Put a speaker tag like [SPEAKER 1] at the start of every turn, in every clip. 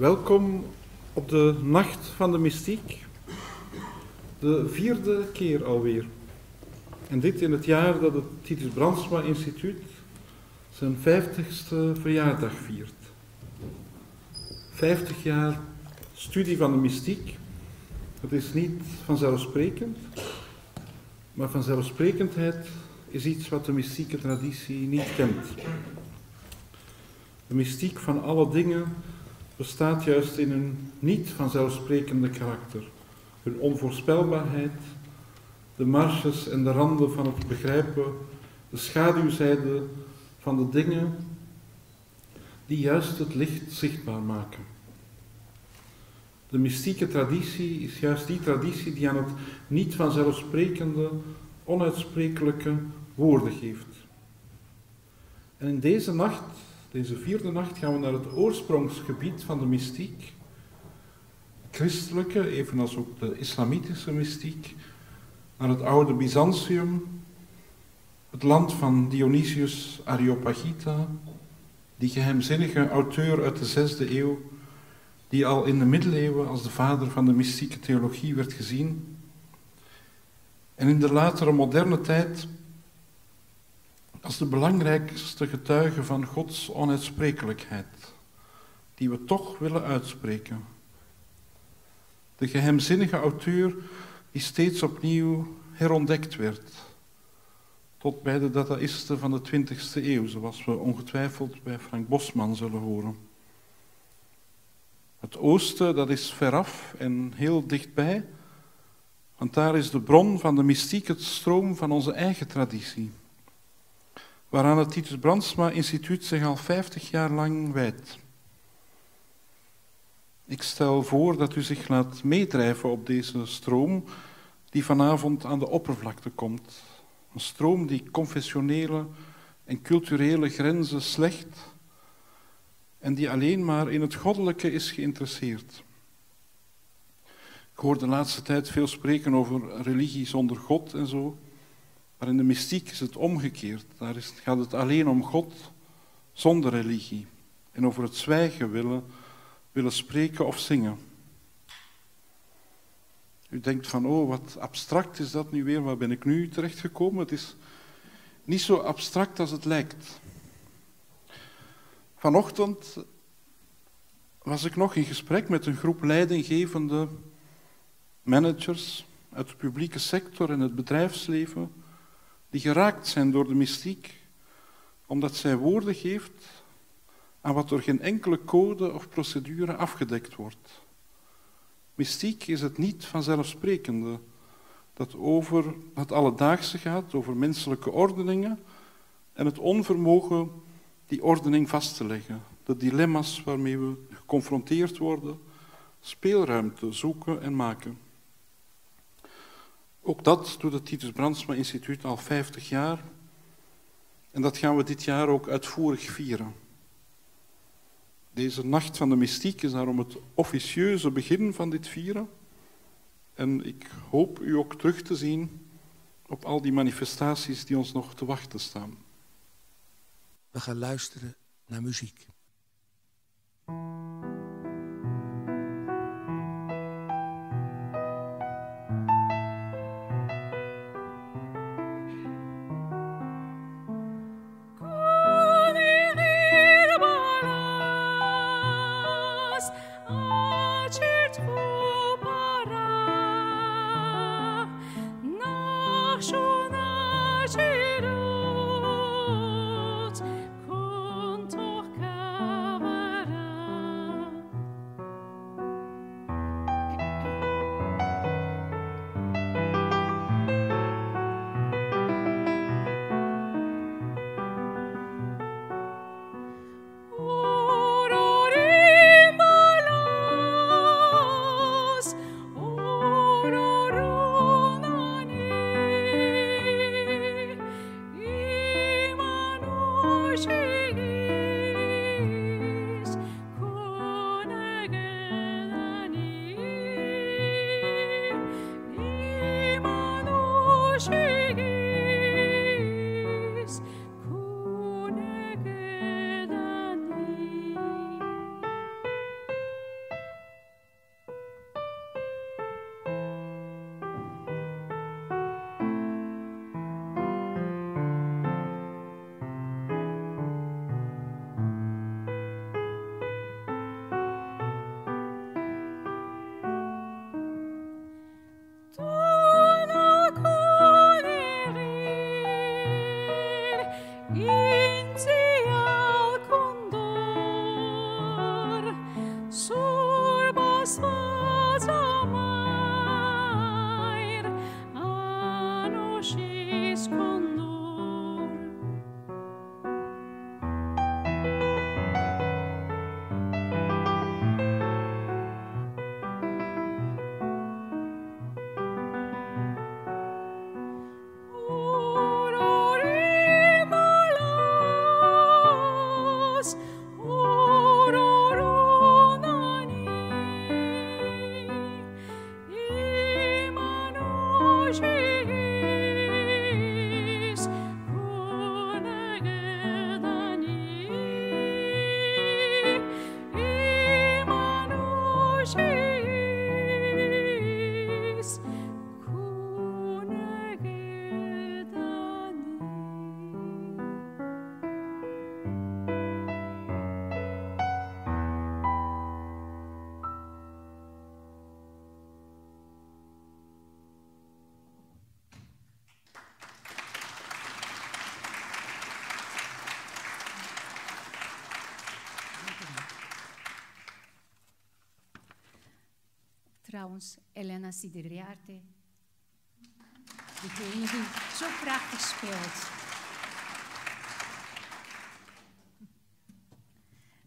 [SPEAKER 1] Welkom op de Nacht van de Mystiek. De vierde keer alweer. En dit in het jaar dat het Titus Brandsma Instituut zijn vijftigste verjaardag viert. Vijftig jaar studie van de mystiek. Dat is niet vanzelfsprekend, maar vanzelfsprekendheid is iets wat de mystieke traditie niet kent. De mystiek van alle dingen bestaat juist in een niet vanzelfsprekende karakter. Hun onvoorspelbaarheid, de marges en de randen van het begrijpen, de schaduwzijde van de dingen die juist het licht zichtbaar maken. De mystieke traditie is juist die traditie die aan het niet vanzelfsprekende, onuitsprekelijke woorden geeft. En in deze nacht deze vierde nacht gaan we naar het oorsprongsgebied van de mystiek. Christelijke, evenals ook de islamitische mystiek. Naar het oude Byzantium. Het land van Dionysius Areopagita. Die geheimzinnige auteur uit de zesde eeuw. Die al in de middeleeuwen als de vader van de mystieke theologie werd gezien. En in de latere moderne tijd als de belangrijkste getuige van Gods onuitsprekelijkheid, die we toch willen uitspreken. De geheimzinnige auteur die steeds opnieuw herontdekt werd, tot bij de dadaïsten van de 20e eeuw, zoals we ongetwijfeld bij Frank Bosman zullen horen. Het oosten, dat is veraf en heel dichtbij, want daar is de bron van de mystiek, het stroom van onze eigen traditie waaraan het Titus Brandsma Instituut zich al 50 jaar lang wijdt. Ik stel voor dat u zich laat meedrijven op deze stroom die vanavond aan de oppervlakte komt. Een stroom die confessionele en culturele grenzen slecht en die alleen maar in het goddelijke is geïnteresseerd. Ik hoor de laatste tijd veel spreken over religie zonder God en zo. Maar in de mystiek is het omgekeerd. Daar is, gaat het alleen om God zonder religie. En over het zwijgen willen, willen spreken of zingen. U denkt van, oh, wat abstract is dat nu weer, waar ben ik nu terechtgekomen? Het is niet zo abstract als het lijkt. Vanochtend was ik nog in gesprek met een groep leidinggevende managers uit de publieke sector en het bedrijfsleven die geraakt zijn door de mystiek, omdat zij woorden geeft aan wat door geen enkele code of procedure afgedekt wordt. Mystiek is het niet vanzelfsprekende dat over het alledaagse gaat, over menselijke ordeningen en het onvermogen die ordening vast te leggen, de dilemma's waarmee we geconfronteerd worden, speelruimte zoeken en maken. Ook dat doet het Titus Brandsma Instituut al 50 jaar en dat gaan we dit jaar ook uitvoerig vieren. Deze Nacht van de Mystiek is daarom het officieuze begin van dit vieren. En ik hoop u ook terug te zien op al die manifestaties die ons nog te wachten staan.
[SPEAKER 2] We gaan luisteren naar muziek.
[SPEAKER 3] Trouwens Elena Sideriarte. Diegene die zo prachtig speelt.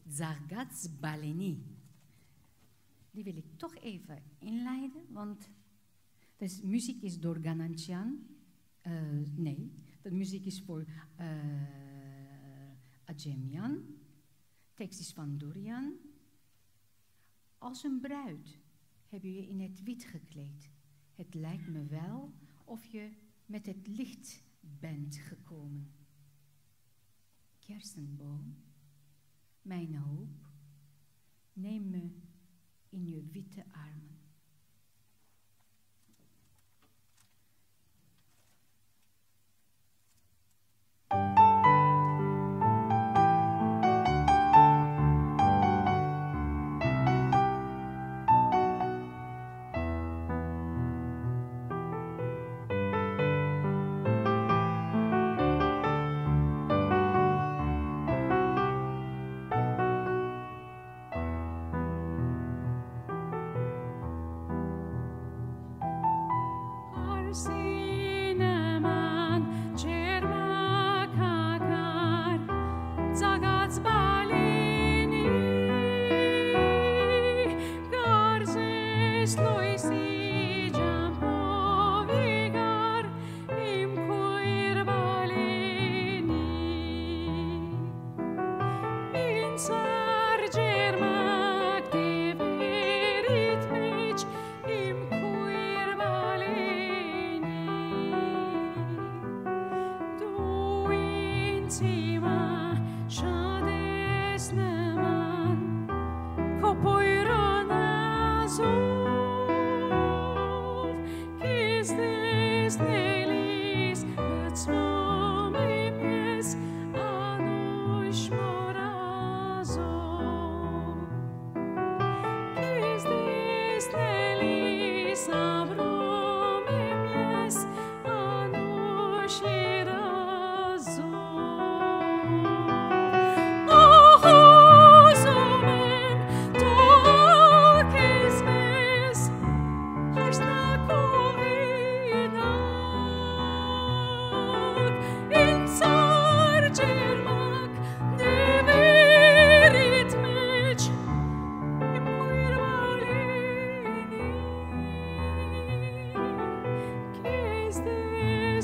[SPEAKER 3] Zargats Baleni. Die wil ik toch even inleiden, want de muziek is door Ganantian. Uh, nee, de muziek is voor uh, Ajemian. Tekst is van Dorian. Als een bruid heb je in het wit gekleed. Het lijkt me wel of je met het licht bent gekomen. Kersenboom, mijn hoop,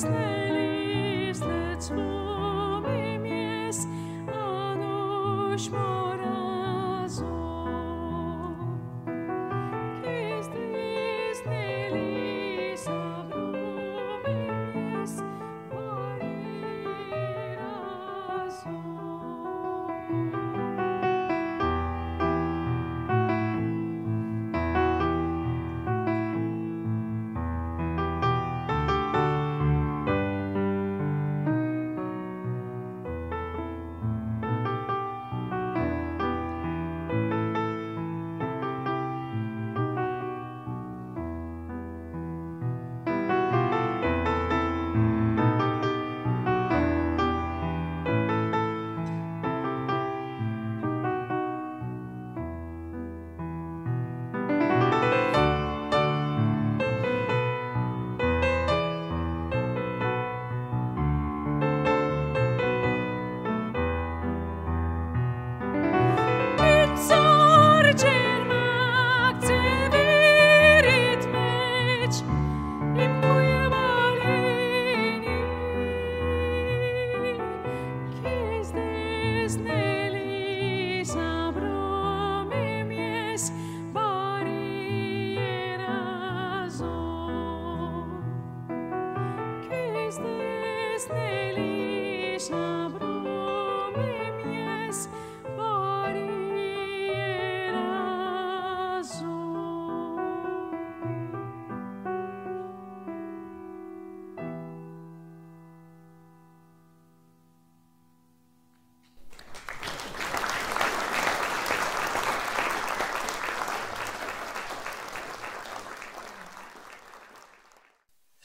[SPEAKER 3] Christ, let's go, yes, Anushma.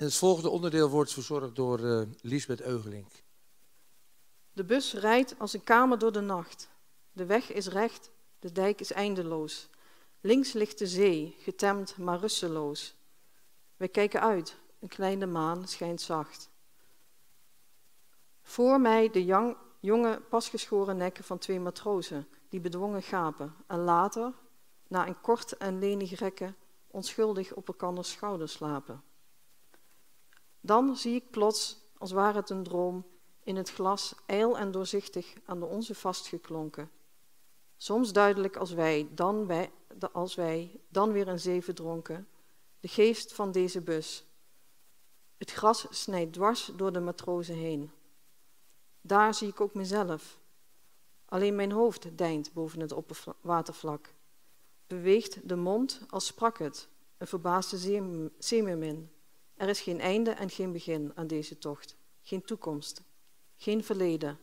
[SPEAKER 2] Het volgende onderdeel wordt verzorgd door uh, Lisbeth Eugelink.
[SPEAKER 4] De bus rijdt als een kamer door de nacht. De weg is recht, de dijk is eindeloos. Links ligt de zee, getemd maar rusteloos. Wij kijken uit, een kleine maan schijnt zacht. Voor mij de jong, jonge, pasgeschoren nekken van twee matrozen, die bedwongen gapen. En later, na een kort en lenig rekken, onschuldig op elkanders schouders slapen. Dan zie ik plots, als ware het een droom, in het glas ijl en doorzichtig aan de onze vastgeklonken. Soms duidelijk als wij, dan wij, als wij, dan weer een zee verdronken, de geest van deze bus. Het gras snijdt dwars door de matrozen heen. Daar zie ik ook mezelf. Alleen mijn hoofd deint boven het watervlak. Beweegt de mond als sprak het, een verbaasde zeemermin. Er is geen einde en geen begin aan deze tocht, geen toekomst, geen verleden,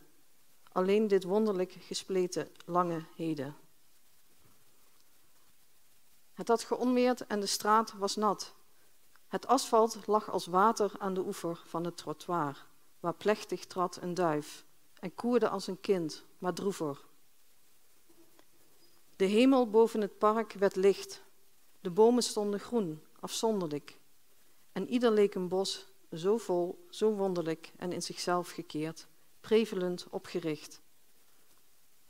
[SPEAKER 4] alleen dit wonderlijk gespleten lange heden. Het had geonweerd en de straat was nat. Het asfalt lag als water aan de oever van het trottoir, waar plechtig trad een duif en koerde als een kind, maar droever. De hemel boven het park werd licht, de bomen stonden groen, afzonderlijk, en ieder leek een bos zo vol, zo wonderlijk en in zichzelf gekeerd, prevelend opgericht.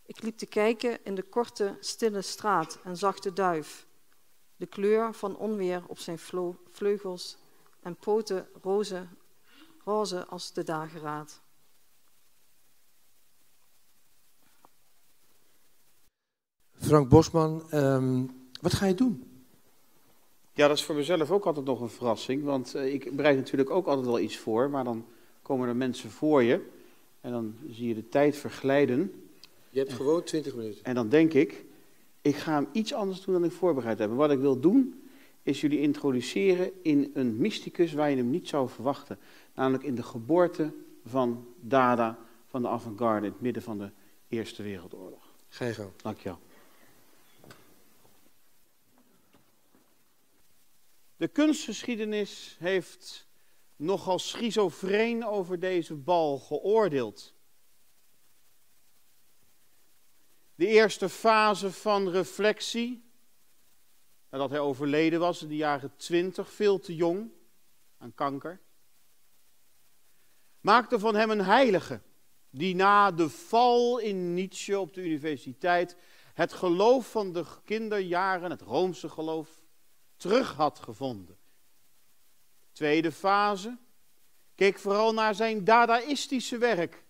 [SPEAKER 4] Ik liep te kijken in de korte, stille straat en zag de duif, de kleur van onweer op zijn vleugels en poten roze, roze als de dageraad.
[SPEAKER 2] Frank Bosman, ehm, wat ga je doen?
[SPEAKER 5] Ja, dat is voor mezelf ook altijd nog een verrassing. Want uh, ik bereid natuurlijk ook altijd wel iets voor. Maar dan komen er mensen voor je. En dan zie je de tijd verglijden.
[SPEAKER 2] Je hebt gewoon 20 minuten.
[SPEAKER 5] En dan denk ik, ik ga hem iets anders doen dan ik voorbereid heb. En wat ik wil doen, is jullie introduceren in een mysticus waar je hem niet zou verwachten. Namelijk in de geboorte van Dada, van de avant-garde in het midden van de Eerste Wereldoorlog.
[SPEAKER 2] Ga je gang.
[SPEAKER 5] Dankjewel. De kunstgeschiedenis heeft nogal schizofreen over deze bal geoordeeld. De eerste fase van reflectie, nadat hij overleden was in de jaren twintig, veel te jong aan kanker, maakte van hem een heilige, die na de val in Nietzsche op de universiteit het geloof van de kinderjaren, het Roomse geloof, terug had gevonden. Tweede fase, keek vooral naar zijn dadaïstische werk.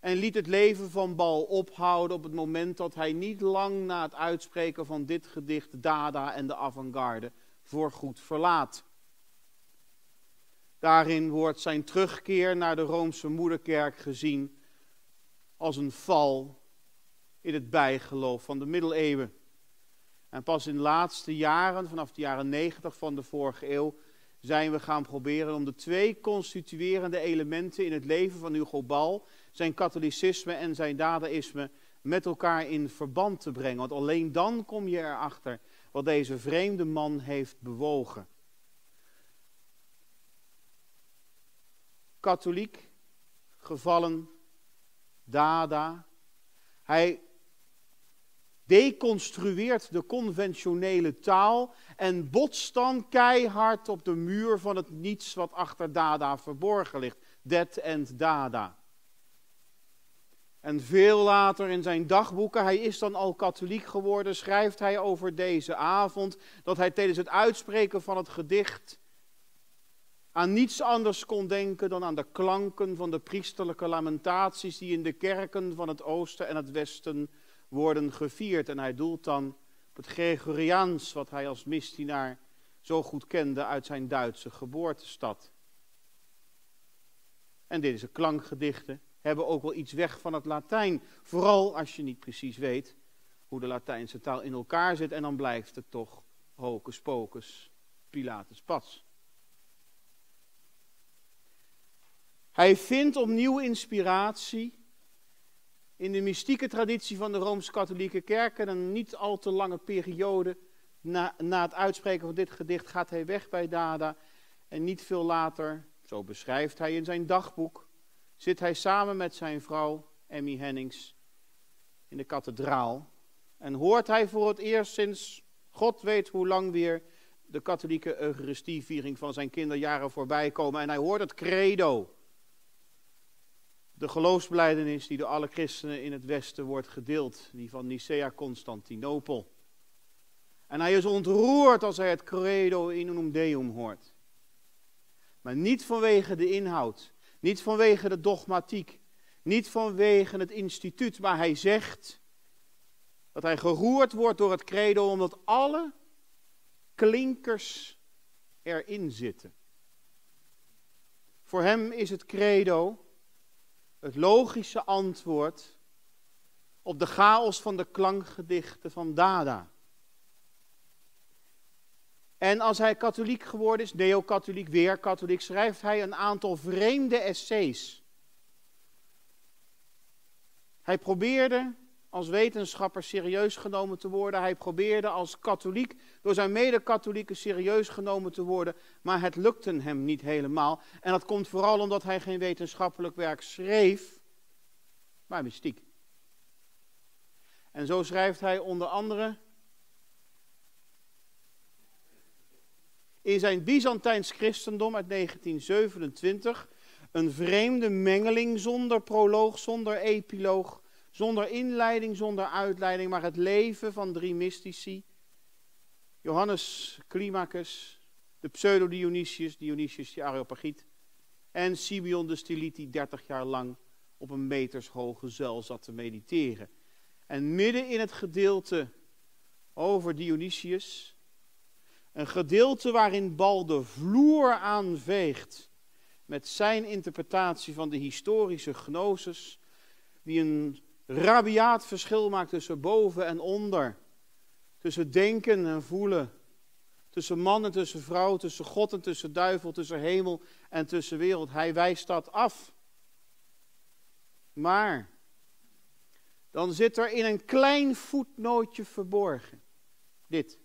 [SPEAKER 5] En liet het leven van Bal ophouden op het moment dat hij niet lang na het uitspreken van dit gedicht Dada en de avant-garde voorgoed verlaat. Daarin wordt zijn terugkeer naar de Roomse moederkerk gezien als een val in het bijgeloof van de middeleeuwen. En pas in de laatste jaren, vanaf de jaren 90 van de vorige eeuw, zijn we gaan proberen om de twee constituerende elementen in het leven van Hugo Bal, zijn katholicisme en zijn dadaïsme, met elkaar in verband te brengen. Want alleen dan kom je erachter wat deze vreemde man heeft bewogen. Katholiek, gevallen, dada. Hij deconstrueert de conventionele taal en botst dan keihard op de muur van het niets wat achter Dada verborgen ligt. Dead and Dada. En veel later in zijn dagboeken, hij is dan al katholiek geworden, schrijft hij over deze avond dat hij tijdens het uitspreken van het gedicht aan niets anders kon denken dan aan de klanken van de priesterlijke lamentaties die in de kerken van het oosten en het westen worden gevierd. En hij doelt dan op het Gregoriaans, wat hij als mistienaar zo goed kende uit zijn Duitse geboortestad. En deze klankgedichten hebben ook wel iets weg van het Latijn. Vooral als je niet precies weet hoe de Latijnse taal in elkaar zit. En dan blijft het toch hocus pocus, Pilatus pas. Hij vindt opnieuw inspiratie in de mystieke traditie van de Rooms-Katholieke Kerk, en een niet al te lange periode na, na het uitspreken van dit gedicht, gaat hij weg bij Dada. En niet veel later, zo beschrijft hij in zijn dagboek, zit hij samen met zijn vrouw Emmy Hennings in de kathedraal. En hoort hij voor het eerst sinds God weet hoe lang weer de katholieke Eucharistieviering van zijn kinderjaren voorbij komen. En hij hoort het credo de geloofsbelijdenis die door alle christenen in het Westen wordt gedeeld, die van Nicea-Constantinopel. En hij is ontroerd als hij het credo in unum deum hoort. Maar niet vanwege de inhoud, niet vanwege de dogmatiek, niet vanwege het instituut, maar hij zegt dat hij geroerd wordt door het credo omdat alle klinkers erin zitten. Voor hem is het credo het logische antwoord op de chaos van de klankgedichten van Dada. En als hij katholiek geworden is, neo-katholiek, weer katholiek, schrijft hij een aantal vreemde essays. Hij probeerde als wetenschapper serieus genomen te worden. Hij probeerde als katholiek door zijn mede-katholieken serieus genomen te worden. Maar het lukte hem niet helemaal. En dat komt vooral omdat hij geen wetenschappelijk werk schreef, maar mystiek. En zo schrijft hij onder andere in zijn Byzantijns christendom uit 1927 een vreemde mengeling zonder proloog, zonder epiloog zonder inleiding, zonder uitleiding, maar het leven van drie mystici. Johannes Climacus, de pseudo-Dionysius, Dionysius de Areopagiet. En Simeon de Styliti, 30 jaar lang op een metershoge zuil zat te mediteren. En midden in het gedeelte over Dionysius, een gedeelte waarin Bal de vloer aanveegt met zijn interpretatie van de historische gnosis, die een rabiaat verschil maakt tussen boven en onder, tussen denken en voelen, tussen man en tussen vrouw, tussen God en tussen duivel, tussen hemel en tussen wereld. Hij wijst dat af. Maar dan zit er in een klein voetnootje verborgen dit.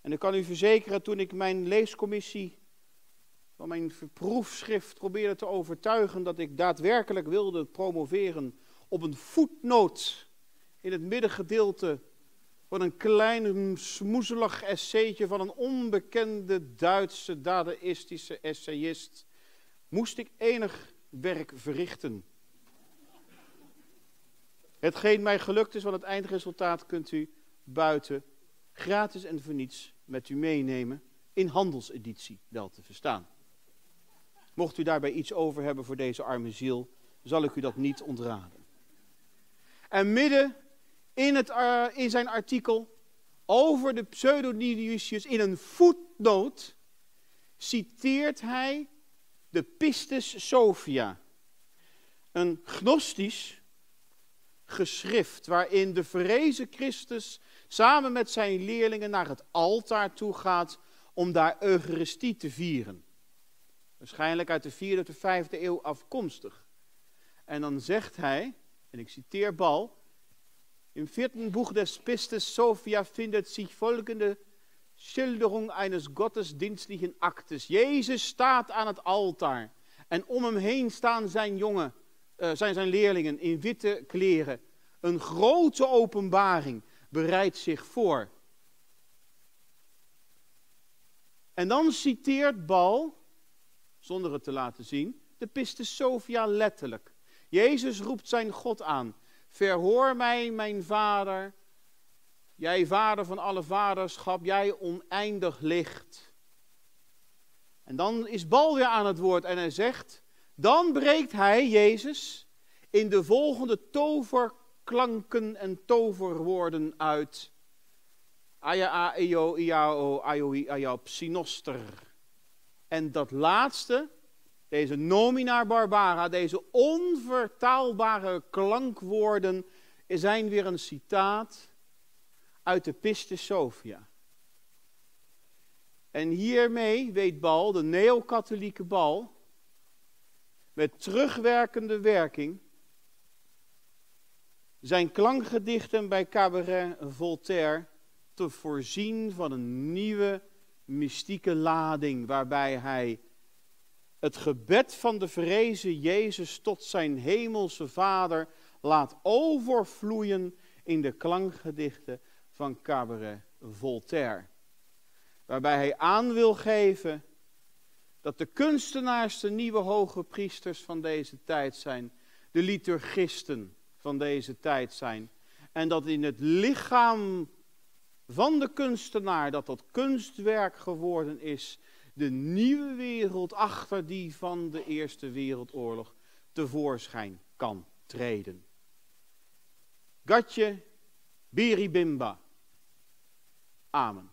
[SPEAKER 5] En ik kan u verzekeren, toen ik mijn leescommissie van mijn proefschrift probeerde te overtuigen dat ik daadwerkelijk wilde promoveren op een voetnoot in het middengedeelte van een klein smoezelig essaytje van een onbekende Duitse dadaïstische essayist, moest ik enig werk verrichten. Hetgeen mij gelukt is, want het eindresultaat kunt u buiten gratis en voor niets met u meenemen in handelseditie wel te verstaan. Mocht u daarbij iets over hebben voor deze arme ziel, zal ik u dat niet ontraden. En midden in, het, uh, in zijn artikel over de pseudonimius in een voetnoot citeert hij de Pistis Sophia, een gnostisch geschrift waarin de verrezen Christus samen met zijn leerlingen naar het altaar toe gaat om daar Eucharistie te vieren. Waarschijnlijk uit de vierde of de vijfde eeuw afkomstig. En dan zegt hij, en ik citeer Bal, im vierten Buch des Pistes Sophia findet sich folgende Schilderung eines gottesdienstlichen Aktes. Jezus staat aan het altaar en om hem heen staan zijn jongen, uh, zijn zijn leerlingen in witte kleren. Een grote openbaring bereidt zich voor. En dan citeert Bal, zonder het te laten zien, de Pistis Sophia letterlijk. Jezus roept zijn God aan. Verhoor mij, mijn vader, jij vader van alle vaderschap, jij oneindig licht. En dan is Bal weer aan het woord en hij zegt, dan breekt hij, Jezus, in de volgende tover klanken en toverwoorden uit. Aya, eo, iao, aioi, aiop, sinoster. En dat laatste, deze nomina barbara, deze onvertaalbare klankwoorden, zijn weer een citaat uit de Piste Sophia. En hiermee weet Bal, de neo-katholieke Bal, met terugwerkende werking, zijn klankgedichten bij Cabaret Voltaire te voorzien van een nieuwe mystieke lading, waarbij hij het gebed van de vrezen Jezus tot zijn hemelse Vader laat overvloeien in de klankgedichten van Cabaret Voltaire. Waarbij hij aan wil geven dat de kunstenaars de nieuwe hoge priesters van deze tijd zijn, de liturgisten van deze tijd zijn. En dat in het lichaam van de kunstenaar, dat dat kunstwerk geworden is, de nieuwe wereld achter die van de Eerste Wereldoorlog tevoorschijn kan treden. Gatje Biribimba. Amen.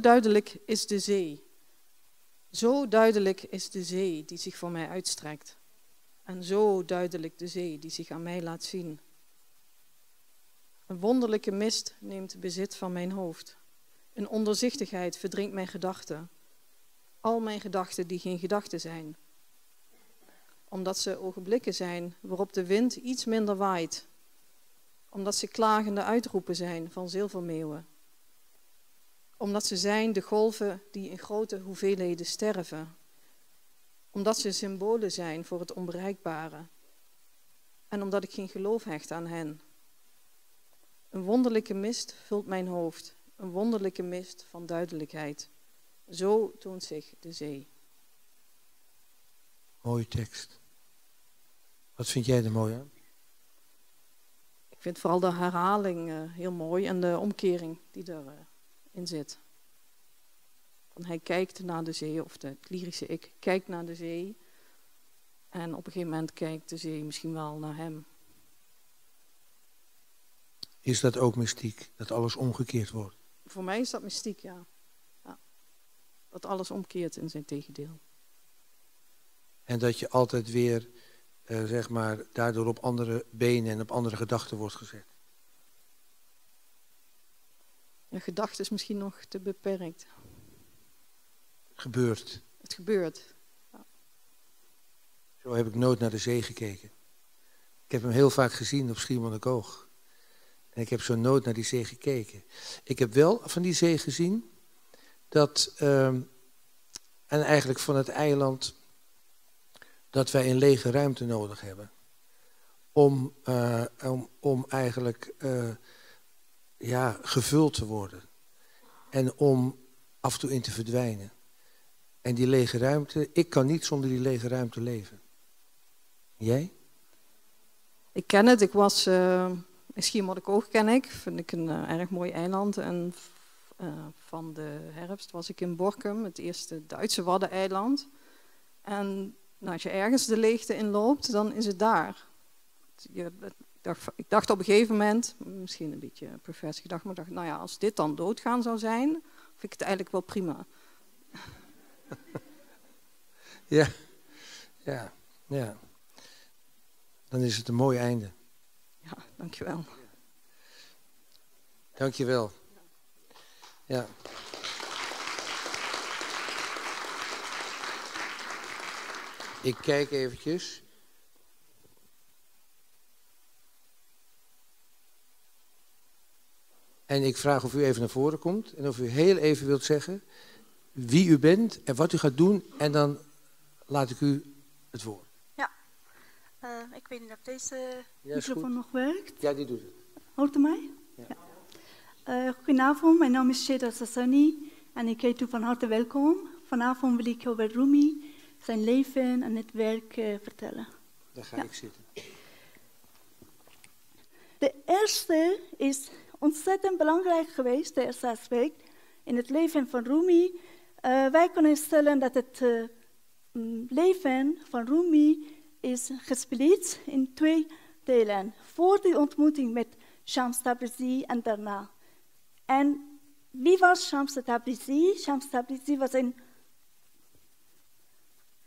[SPEAKER 4] Duidelijk is de zee. Zo duidelijk is de zee die zich voor mij uitstrekt. En zo duidelijk de zee die zich aan mij laat zien. Een wonderlijke mist neemt bezit van mijn hoofd. Een ondoorzichtigheid verdrinkt mijn gedachten. Al mijn gedachten die geen gedachten zijn. Omdat ze ogenblikken zijn waarop de wind iets minder waait. Omdat ze klagende uitroepen zijn van zilvermeeuwen. Omdat ze zijn de golven die in grote hoeveelheden sterven. Omdat ze symbolen zijn voor het onbereikbare. En omdat ik geen geloof hecht aan hen. Een wonderlijke mist vult mijn hoofd, een wonderlijke mist van duidelijkheid. Zo toont zich de zee.
[SPEAKER 6] Mooie tekst. Wat vind jij er mooi aan?
[SPEAKER 4] Ik vind vooral de herhaling uh, heel mooi en de omkering die erin uh, zit. Van hij kijkt naar de zee, of het lyrische ik kijkt naar de zee. En op een gegeven moment kijkt de zee misschien wel naar hem.
[SPEAKER 6] Is dat ook mystiek, dat alles omgekeerd wordt?
[SPEAKER 4] Voor mij is dat mystiek, ja. ja. Dat alles omkeert in zijn tegendeel.
[SPEAKER 6] En dat je altijd weer, uh, zeg maar, daardoor op andere benen en op andere gedachten wordt gezet.
[SPEAKER 4] Ja, gedachte is misschien nog te beperkt.
[SPEAKER 6] Gebeurt.
[SPEAKER 4] Het gebeurt. Ja.
[SPEAKER 6] Zo heb ik nooit naar de zee gekeken. Ik heb hem heel vaak gezien op Schiermonnikoog. En ik heb zo nooit naar die zee gekeken. Ik heb wel van die zee gezien dat, uh, en eigenlijk van het eiland, dat wij een lege ruimte nodig hebben. Om, uh, om, om eigenlijk uh, ja, gevuld te worden. En om af en toe in te verdwijnen. En die lege ruimte, ik kan niet zonder die lege ruimte leven. Jij?
[SPEAKER 4] Ik ken het, ik was... Uh Schiermonnikoog ken ik, vind ik een uh, erg mooi eiland. En uh, van de herfst was ik in Borkum, het eerste Duitse waddeneiland. En nou, als je ergens de leegte inloopt, dan is het daar. Je, ik, dacht, ik, dacht, op een gegeven moment, misschien een beetje pervers gedacht, maar dacht, nou ja, als dit dan doodgaan zou zijn, vind ik het eigenlijk wel prima.
[SPEAKER 6] Ja, ja, ja. Dan is het een mooi einde.
[SPEAKER 4] Ja, dankjewel.
[SPEAKER 6] Dankjewel. Ja. Ik kijk eventjes. En ik vraag of u even naar voren komt en of u heel even wilt zeggen wie u bent en wat u gaat doen. En dan laat ik u het woord.
[SPEAKER 7] Uh, ik weet niet of deze
[SPEAKER 6] Ja,
[SPEAKER 7] microfoon nog werkt.
[SPEAKER 6] Ja, die doet het.
[SPEAKER 7] Hoort u mij?
[SPEAKER 6] Ja.
[SPEAKER 7] Eh, goedenavond, mijn naam is Sheda Sassani en ik heet u van harte welkom. Vanavond wil ik over Rumi, zijn leven en het werk eh, vertellen.
[SPEAKER 6] Daar ga
[SPEAKER 7] Ja.
[SPEAKER 6] ik zitten.
[SPEAKER 7] De eerste is ontzettend belangrijk geweest, de eerste aspect, in het leven van Rumi. Eh, wij kunnen stellen dat het eh, mm, leven van Rumi is gesplitst in twee delen. Voor de ontmoeting met Shams Tabrizi en daarna. En wie was Shams Tabrizi? Shams Tabrizi was een,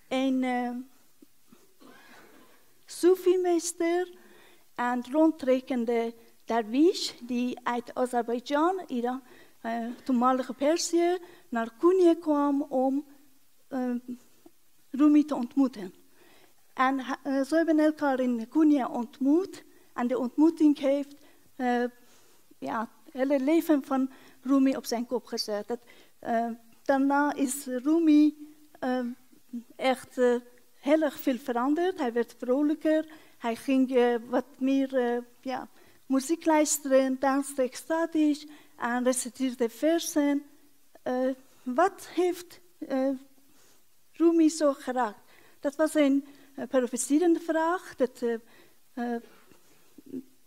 [SPEAKER 7] een uh, Sufi-meester en rondtrekkende derwish die uit Azerbeidzjan, Iran, uh, toenmalige Perzië, naar Koenje kwam om uh, Rumi te ontmoeten. En uh, ze hebben elkaar in Koenje ontmoet en de ontmoeting heeft ja, het hele leven van Rumi op zijn kop gezet. Dat, daarna is Rumi echt heel erg veel veranderd. Hij werd vrolijker, hij ging wat meer ja, muziek luisteren, danste extatisch en reciteerde versen. wat heeft Rumi zo geraakt? Dat was een uh, vraag. Dat, uh, uh,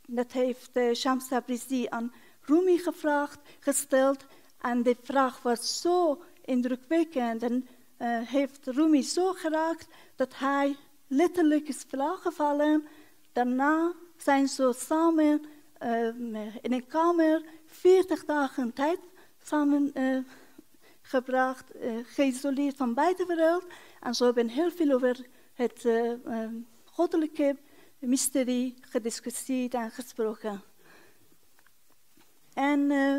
[SPEAKER 7] dat heeft uh, Shams Tabrizi aan Rumi gevraagd, gesteld. En de vraag was zo indrukwekkend en heeft Rumi zo geraakt dat hij letterlijk is flauwgevallen. Daarna zijn ze samen in een kamer 40 dagen tijd samen gebracht, uh, geïsoleerd van buitenwereld. En zo hebben heel veel over het goddelijke mysterie gediscussieerd en gesproken. En uh,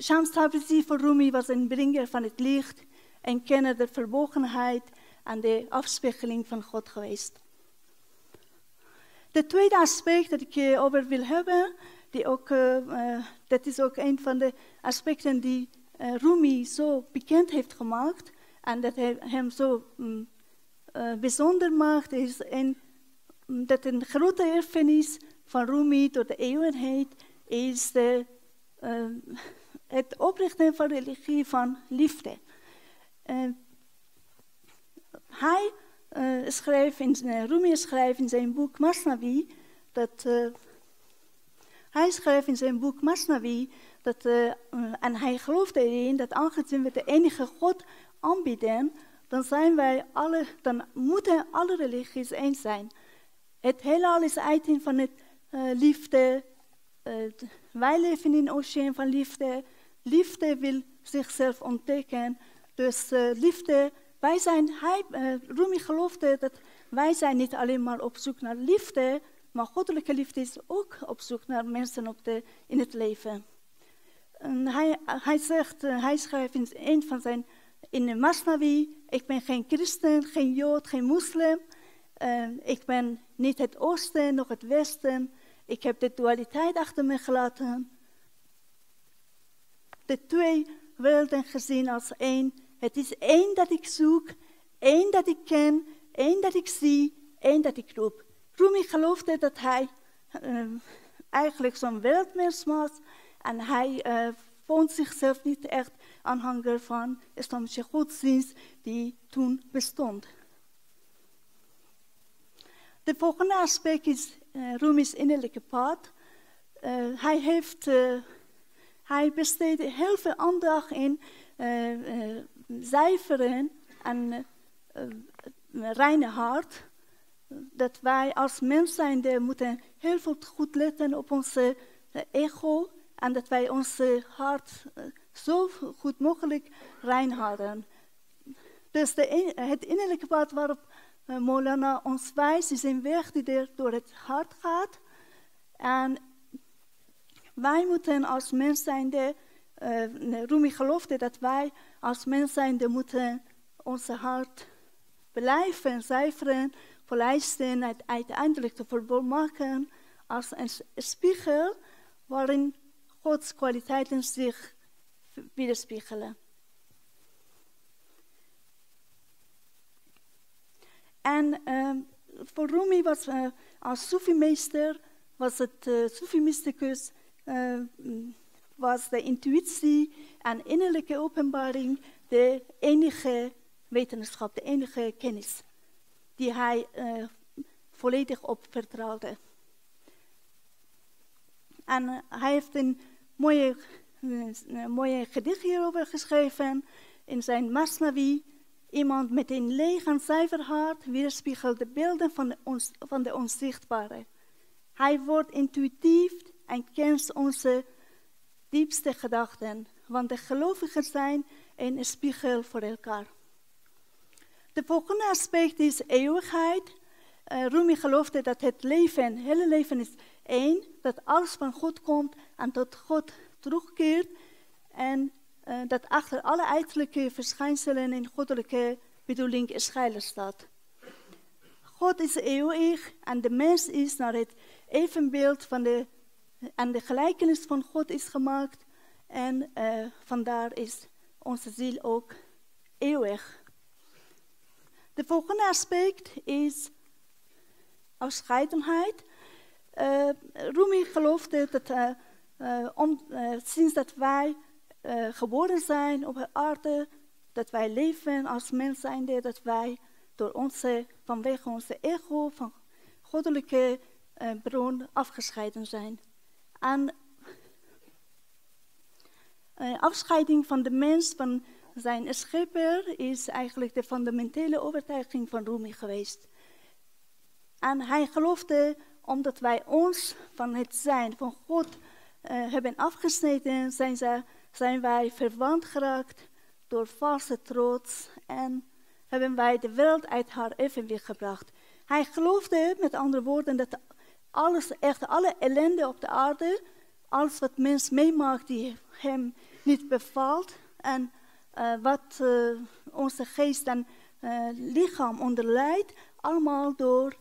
[SPEAKER 7] Shams Tabrizi voor Rumi was een bringer van het licht en kenner de verbogenheid en de afspiegeling van God geweest. De tweede aspect dat ik over wil hebben, die ook, uh, uh, dat is ook een van de aspecten die uh, Rumi zo bekend heeft gemaakt en dat hij hem zo um, bijzonder maakt, is een, um, dat een grote erfenis van Rumi door de eeuwen heen is de, het oprichten van religie van liefde. hij schrijft in, Rumi schrijft in zijn boek Masnavi dat hij schreef in zijn boek Masnavi, dat, uh, en hij geloofde erin dat aangezien we de enige God aanbieden, dan zijn wij alle, dan moeten alle religies eens zijn. Het heelal is uiting van het uh, liefde. Uh, wij leven in een oceaan van liefde. Liefde wil zichzelf ontdekken. Dus liefde, wij zijn, hij, Rumi geloofde dat wij zijn niet alleen maar op zoek naar liefde, maar goddelijke liefde is ook op zoek naar mensen op de, in het leven. En hij, hij, zegt, eh, hij schrijft in een van zijn, in de Masnavi, ik ben geen christen, geen jood, geen moslim. Uh, ik ben niet het oosten, nog het westen. Ik heb de dualiteit achter me gelaten. De twee werelden gezien als één. Het is één dat ik zoek, één dat ik ken, één dat ik zie, één dat ik roep. Rumi geloofde dat hij uh, eigenlijk zo'n wereldmens was. En hij uh, vond zichzelf niet echt aanhanger van islamische godsdienst die toen bestond. De volgende aspect is uh, Rumi's innerlijke pad. Uh, hij, heeft, hij besteedde heel veel aandacht in zuiveren en reine hart dat wij als mens zijnde moeten heel veel goed letten op onze eh, ego en dat wij ons hart eh, zo goed mogelijk rein houden. Dus de, het innerlijke pad waarop Molana ons wijst, is een weg die door het hart gaat. En wij moeten als mens zijnde, uh, Rumi geloofde dat wij als mens zijnde moeten onze hart blijven zuiveren polijsten het uiteindelijk te volmaken als een spiegel waarin Gods kwaliteiten zich weerspiegelen. En uh, voor Rumi was uh, als Sufi-meester was het uh, Sufi-mysticus uh, was de intuïtie en innerlijke openbaring de enige wetenschap, de enige kennis die hij uh, volledig op vertrouwde. En uh, hij heeft een mooie, een mooie gedicht hierover geschreven in zijn Masnavi. Iemand met een leeg en zuiver hart weerspiegelt de beelden van ons, van de onzichtbare. Hij wordt intuïtief en kent onze diepste gedachten, want de gelovigen zijn een spiegel voor elkaar. De volgende aspect is eeuwigheid. Uh, Rumi geloofde dat het leven, het hele leven is één, dat alles van God komt en tot God terugkeert. En uh, dat achter alle uiterlijke verschijnselen in goddelijke bedoeling schuilen staat. God is eeuwig en de mens is naar het evenbeeld van de, en de gelijkenis van God is gemaakt. En uh, vandaar is onze ziel ook eeuwig. De volgende aspect is afscheidenheid. Uh, Rumi geloofde dat om, sinds dat wij geboren zijn op de aarde, dat wij leven als mens zijnde, dat wij door onze, vanwege onze ego, van goddelijke bron afgescheiden zijn. En afscheiding van de mens, van zijn schepper is eigenlijk de fundamentele overtuiging van Rumi geweest. En hij geloofde, omdat wij ons van het zijn van God uh, hebben afgesneden, zijn, ze, zijn wij verwant geraakt door valse trots en hebben wij de wereld uit haar evenwicht gebracht. Hij geloofde, met andere woorden, dat alles, echt alle ellende op de aarde, alles wat mens meemaakt die hem niet bevalt en uh, wat uh, onze geest en uh, lichaam onderlijdt, allemaal door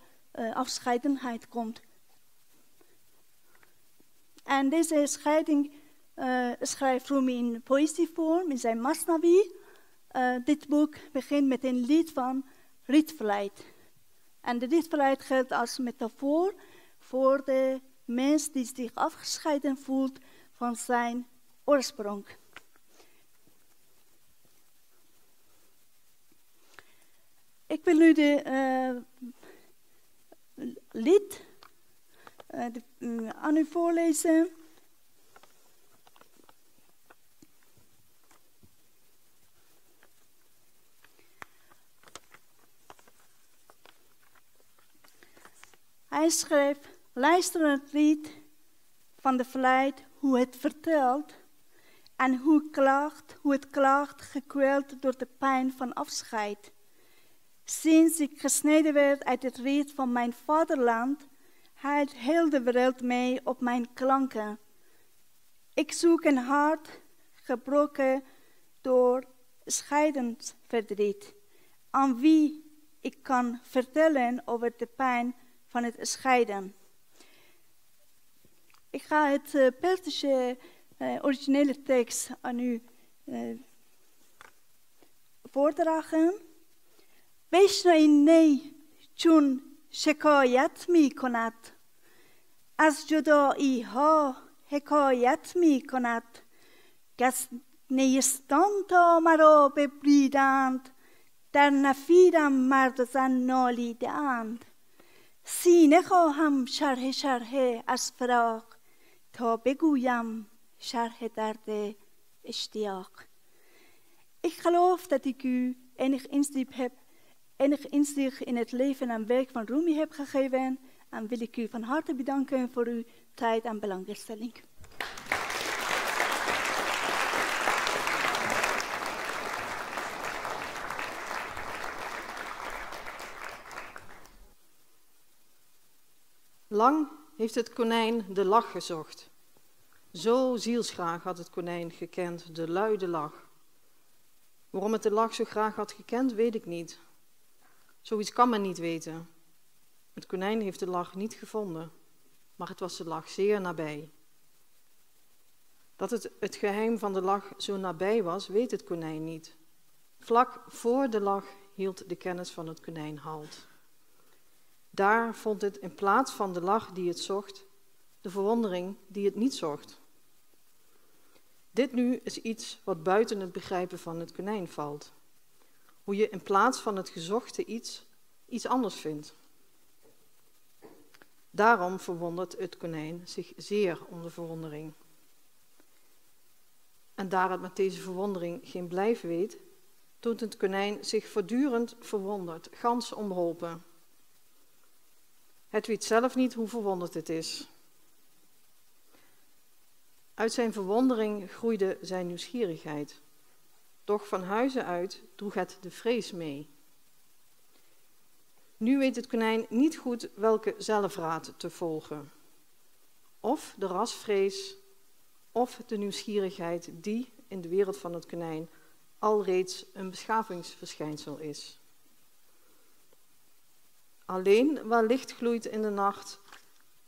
[SPEAKER 7] afscheidenheid komt. En deze scheiding schrijft Rumi in poëzievorm, in zijn Masnavi. dit boek begint met een lied van rietverleid. En de rietverleid geldt als metafoor voor de mens die zich afgescheiden voelt van zijn oorsprong. Ik wil nu de uh, lied uh, aan u voorlezen. Hij schreef, luister naar het lied van de verleid, hoe het vertelt en hoe, klaagt, hoe het klaagt, gekweld door de pijn van afscheid. Sinds ik gesneden werd uit het riet van mijn vaderland, huilt heel de wereld mee op mijn klanken. Ik zoek een hart gebroken door scheidensverdriet, aan wie ik kan vertellen over de pijn van het scheiden. Ik ga het Persische originele tekst aan u voordragen. بشنوین چون شکایت می کند از جدایی ها حکایت می کند کس نیستان تا مرا ببریدند در نفیرم مرد و زن نالیدند سینه خواهم شرح شرح از فراق تا بگویم شرح درد اشتیاق Ik geloof dat ik u enig inzicht heb enig inzicht in het leven en werk van Rumi heb gegeven. En wil ik u van harte bedanken voor uw tijd en belangstelling.
[SPEAKER 4] Lang heeft het konijn de lach gezocht. Zo zielsgraag had het konijn gekend, de luide lach. Waarom het de lach zo graag had gekend, weet ik niet. Zoiets kan men niet weten. Het konijn heeft de lach niet gevonden, maar het was de lach zeer nabij. Dat het het geheim van de lach zo nabij was, weet het konijn niet. Vlak voor de lach hield de kennis van het konijn halt. Daar vond het in plaats van de lach die het zocht, de verwondering die het niet zocht. Dit nu is iets wat buiten het begrijpen van het konijn valt. Hoe je in plaats van het gezochte iets, iets anders vindt. Daarom verwondert het konijn zich zeer om de verwondering. En daar het met deze verwondering geen blijf weet, toont het konijn zich voortdurend verwonderd, gans omholpen. Het weet zelf niet hoe verwonderd het is. Uit zijn verwondering groeide zijn nieuwsgierigheid. Doch van huizen uit droeg het de vrees mee. Nu weet het konijn niet goed welke zelfraad te volgen. Of de rasvrees, of de nieuwsgierigheid die in de wereld van het konijn alreeds een beschavingsverschijnsel is. Alleen waar licht gloeit in de nacht,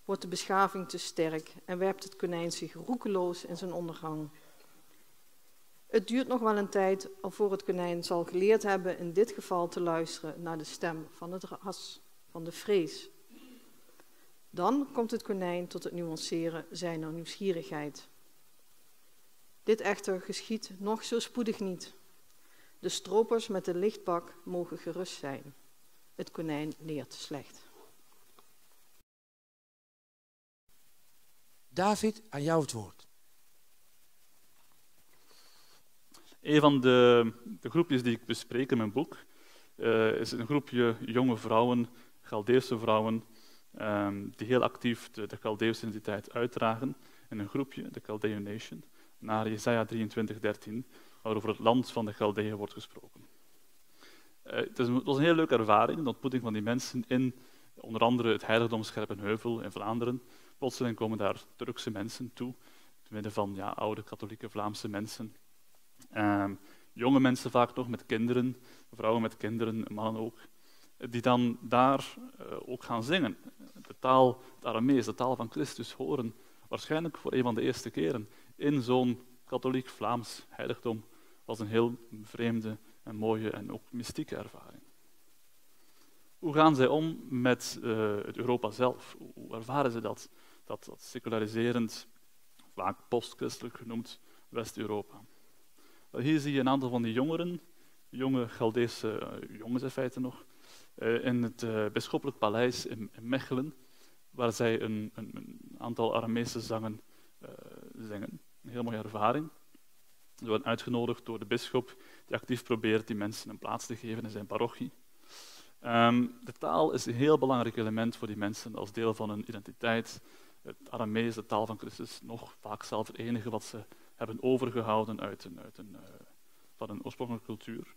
[SPEAKER 4] wordt de beschaving te sterk en werpt het konijn zich roekeloos in zijn ondergang. Het duurt nog wel een tijd voor het konijn zal geleerd hebben in dit geval te luisteren naar de stem van het ras, van de vrees. Dan komt het konijn tot het nuanceren zijner nieuwsgierigheid. Dit echter geschiet nog zo spoedig niet. De stropers met de lichtbak mogen gerust zijn. Het konijn leert slecht.
[SPEAKER 2] David, aan jou het woord.
[SPEAKER 8] Een van de, de, groepjes die ik bespreek in mijn boek uh, is een groepje jonge vrouwen, Galdeese vrouwen, um, die heel actief de, de identiteit uitdragen in een groepje, de Chaldean Nation, naar Jesaja 23:13, waarover het land van de Galdeeën wordt gesproken. Eh, het, was een heel leuke ervaring, de ontmoeting van die mensen in onder andere het heiligdom Scherpenheuvel in Vlaanderen. Plotseling komen daar Turkse mensen toe, te midden van ja, oude katholieke Vlaamse mensen. Ehm, jonge mensen vaak nog met kinderen, vrouwen met kinderen, mannen ook, die dan daar uh, ook gaan zingen. De taal, het Aramees, de taal van Christus, horen. Waarschijnlijk voor een van de eerste keren in zo'n katholiek Vlaams heiligdom was een heel vreemde en mooie en ook mystieke ervaring. Hoe gaan zij om met uh, het Europa zelf? Hoe ervaren ze dat, dat, dat seculariserend, vaak postchristelijk genoemd, West-Europa? Hier zie je een aantal van die jongeren, jonge Galdeese uh, jongens in feite nog, uh, in het uh, bisschoppelijk paleis in, Mechelen, waar zij een, een, een aantal Aramese zangen zingen. Een heel mooie ervaring. Ze worden uitgenodigd door de bisschop, die actief probeert die mensen een plaats te geven in zijn parochie. Um, de taal is een heel belangrijk element voor die mensen als deel van hun identiteit. Het Aramees, de taal van Christus, nog vaak zelf het enige wat ze hebben overgehouden uit een, uit een, uh, van een oorspronkelijke cultuur.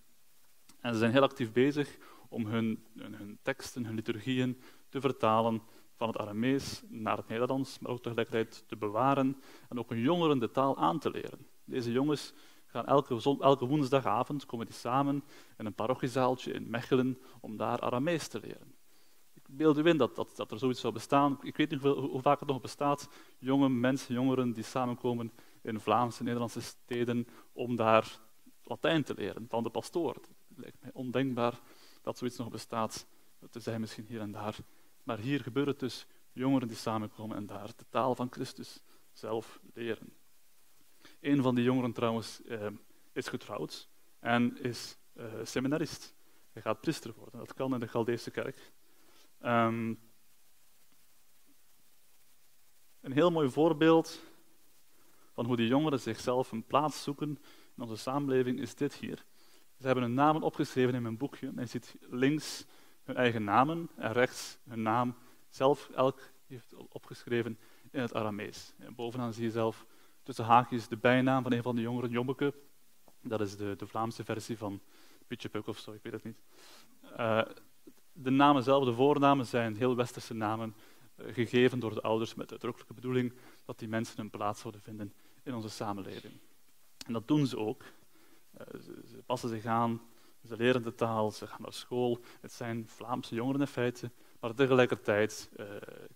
[SPEAKER 8] En ze zijn heel actief bezig om hun, hun teksten, hun liturgieën te vertalen van het Aramees naar het Nederlands, maar ook tegelijkertijd te bewaren en ook hun jongeren de taal aan te leren. Deze jongens gaan elke, elke woensdagavond komen die samen in een parochiezaaltje in Mechelen om daar Aramees te leren. Ik beeld u in dat, dat, dat er zoiets zou bestaan. Ik weet niet hoe, hoe, vaak het nog bestaat. Jonge mensen, jongeren die samenkomen in Vlaamse en Nederlandse steden om daar Latijn te leren van de pastoor. Het lijkt mij ondenkbaar dat zoiets nog bestaat. Er zijn misschien hier en daar. Maar hier gebeurt het dus. Jongeren die samenkomen en daar de taal van Christus zelf leren. Een van die jongeren trouwens uh, is getrouwd en is uh, seminarist. Hij gaat priester worden. Dat kan in de Galdeese kerk. Um, een heel mooi voorbeeld van hoe die jongeren zichzelf een plaats zoeken in onze samenleving is dit hier. Ze hebben hun namen opgeschreven in mijn boekje. En je ziet links hun eigen namen en rechts hun naam zelf elk heeft opgeschreven in het Aramees. En bovenaan zie je zelf tussen haakjes de bijnaam van een van de jongeren, Jommeke. Dat is de, de Vlaamse versie van Pietje Puk of zo, ik weet het niet. Uh, de namen zelf, de voornamen, zijn heel westerse namen, uh, gegeven door de ouders met de uitdrukkelijke bedoeling dat die mensen een plaats zouden vinden in onze samenleving. En dat doen ze ook. Uh, ze, ze, passen zich aan, ze leren de taal, ze gaan naar school. Het zijn Vlaamse jongeren in feite, maar tegelijkertijd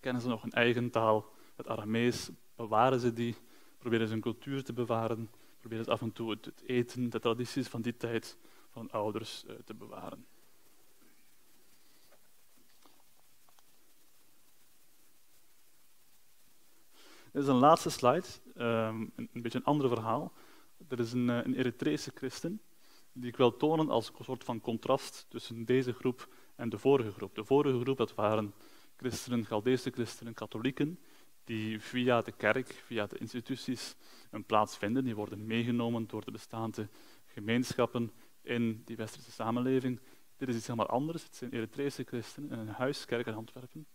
[SPEAKER 8] kennen ze nog hun eigen taal, het Aramees, bewaren ze die proberen zijn cultuur te bewaren, proberen af en toe het eten, de tradities van die tijd van ouders uh, te bewaren. Dit is een laatste slide, um, een, beetje een ander verhaal. Er is een, uh, een Eritrese christen die ik wil tonen als een soort van contrast tussen deze groep en de vorige groep. De vorige groep dat waren christenen, Galdese christenen, katholieken, die via de kerk, via de instituties een plaats vinden. Die worden meegenomen door de bestaande gemeenschappen in die westerse samenleving. Dit is iets helemaal anders. Het zijn Eritrese christenen in een huiskerk in Antwerpen,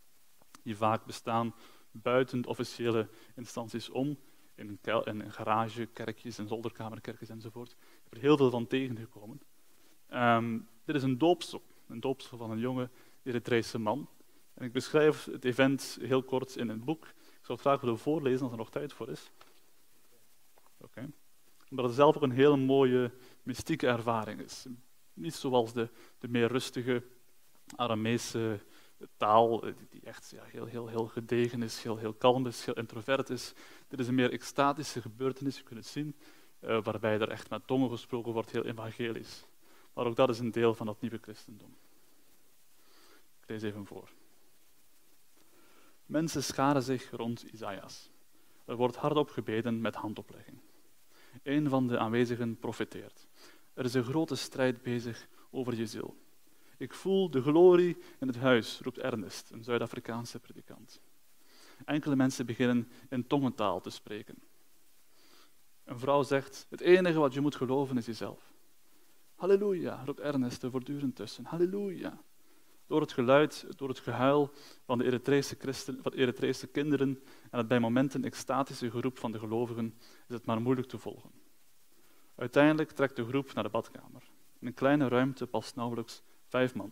[SPEAKER 8] die vaak bestaan buiten de officiële instanties om, in, in garagekerkjes en zolderkamerkerkjes enzovoort. Ik heb er heel veel van tegengekomen. Um, dit is een doopsel, een doopsel van een jonge Eritrese man. En ik beschrijf het event heel kort in een boek zou het graag willen voorlezen als er nog tijd voor is. Oké. Okay. Omdat het zelf ook een hele mooie mystieke ervaring is. Niet zoals de, de meer rustige Aramese taal, eh, die echt ja, heel, heel, heel gedegen is, heel, heel kalm is, heel introvert is. Dit is een meer extatische gebeurtenis, je kunt het zien, uh, waarbij er echt met tongen gesproken wordt, heel evangelisch. Maar ook dat is een deel van dat nieuwe christendom. Ik lees even voor. Mensen scharen zich rond Isaïas. Er wordt hardop gebeden met handoplegging. Een van de aanwezigen profeteert. Er is een grote strijd bezig over je ziel. Ik voel de glorie in het huis, roept Ernest, een Zuid-Afrikaanse predikant. Enkele mensen beginnen in tongentaal te spreken. Een vrouw zegt: Het enige wat je moet geloven is jezelf. Halleluja, roept Ernest er voortdurend tussen. Halleluja. Door het geluid, door het gehuil van de Eritrese, christen, van kinderen en het bij momenten extatische geroep van de gelovigen is het maar moeilijk te volgen. Uiteindelijk trekt de groep naar de badkamer. In een kleine ruimte past nauwelijks vijf man.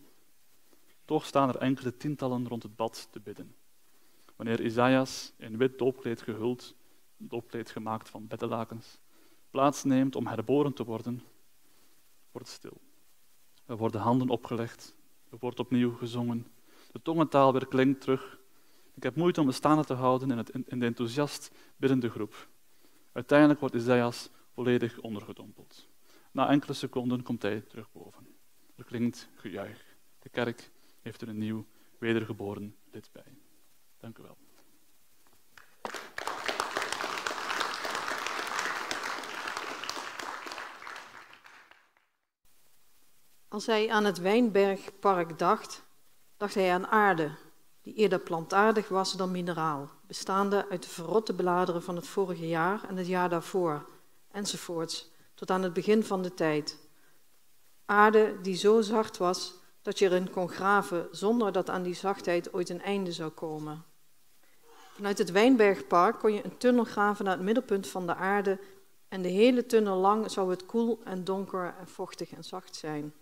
[SPEAKER 8] Toch staan er enkele tientallen rond het bad te bidden. Wanneer Isaias, in wit doopkleed gehuld, doopkleed gemaakt van beddelakens, plaatsneemt om herboren te worden, wordt stil. Er worden handen opgelegd, wordt opnieuw gezongen, de tongentaal weer klinkt terug. Ik heb moeite om me staande te houden in, het, in de enthousiast biddende groep. Uiteindelijk wordt Isaias volledig ondergedompeld. Na enkele seconden komt hij terug boven. Er klinkt gejuich. De kerk heeft er een nieuw, wedergeboren lid bij. Dank u wel.
[SPEAKER 4] Als hij aan het Wijnbergpark dacht, dacht hij aan aarde, die eerder plantaardig was dan mineraal, bestaande uit de verrotte bladeren van het vorige jaar en het jaar daarvoor, enzovoorts, tot aan het begin van de tijd. Aarde die zo zacht was dat je erin kon graven zonder dat aan die zachtheid ooit een einde zou komen. Vanuit het Wijnbergpark kon je een tunnel graven naar het middelpunt van de aarde en de hele tunnel lang zou het koel en donker en vochtig en zacht zijn.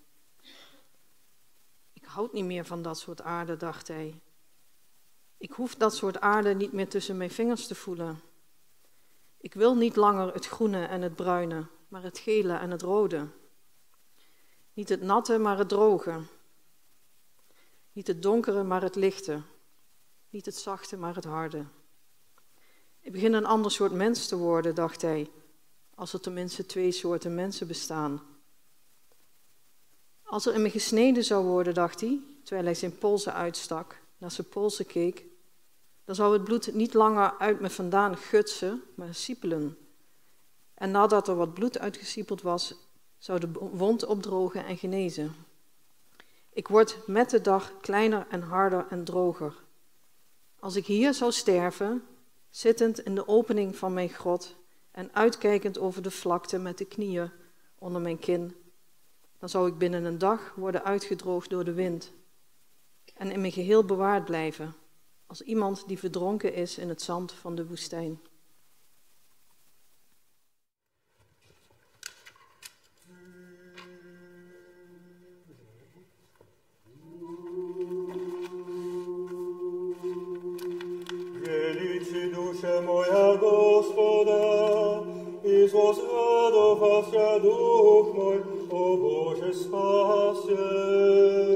[SPEAKER 4] Houd niet meer van dat soort aarde, dacht hij. Ik hoef dat soort aarde niet meer tussen mijn vingers te voelen. Ik wil niet langer het groene en het bruine, maar het gele en het rode. Niet het natte, maar het droge. Niet het donkere, maar het lichte. Niet het zachte, maar het harde. Ik begin een ander soort mens te worden, dacht hij, als er tenminste twee soorten mensen bestaan. Als er in me gesneden zou worden, dacht hij, terwijl hij zijn polsen uitstak, naar zijn polsen keek, dan zou het bloed niet langer uit me vandaan gutsen, maar siepelen. En nadat er wat bloed uitgesiepeld was, zou de wond opdrogen en genezen. Ik word met de dag kleiner en harder en droger. Als ik hier zou sterven, zittend in de opening van mijn grot en uitkijkend over de vlakte met de knieën onder mijn kin, dan zou ik binnen een dag worden uitgedroogd door de wind en in mijn geheel bewaard blijven, als iemand die verdronken is in het zand van de woestijn.
[SPEAKER 9] moja Gospoda, О Боже, спаси!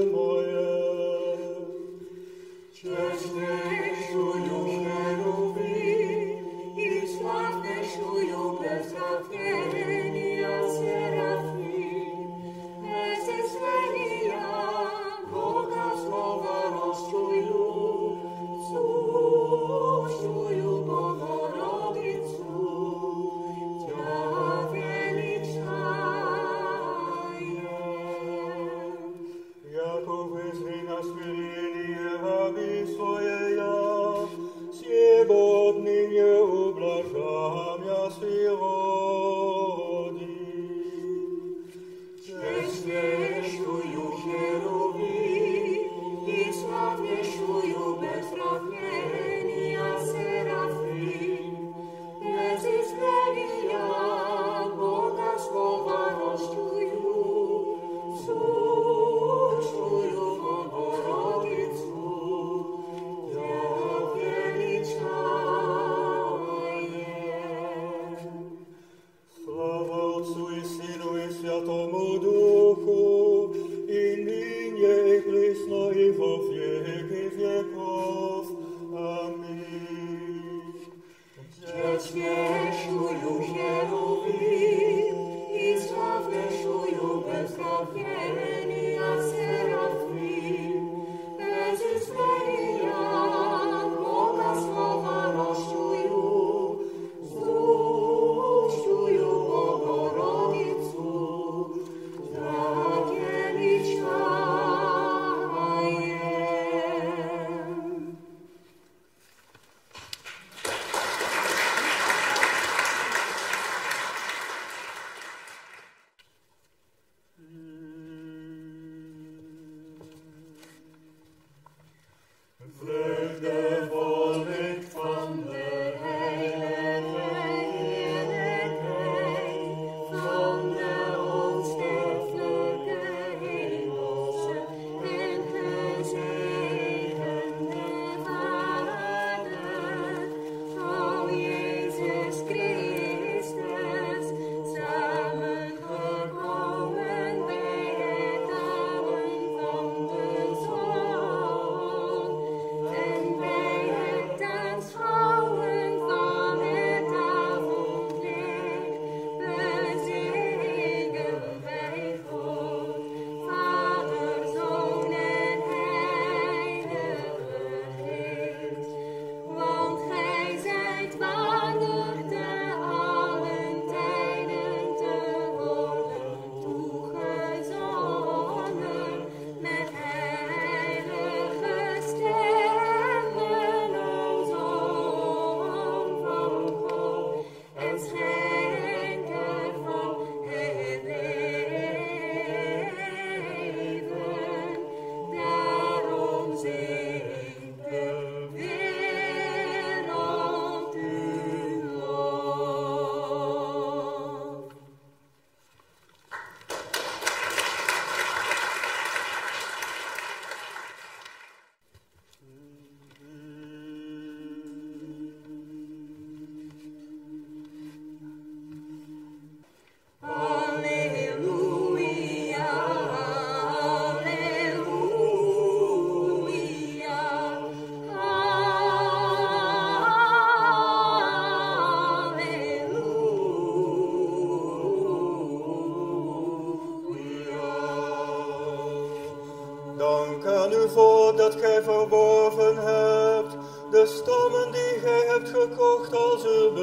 [SPEAKER 9] De stammen die gij hebt gekocht als uw